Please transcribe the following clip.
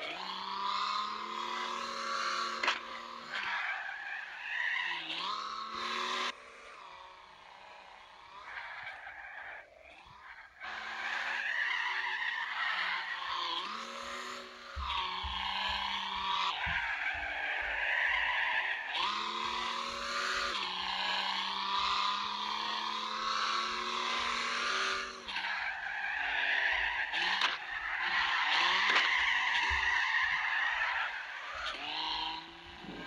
Yeah. Yeah.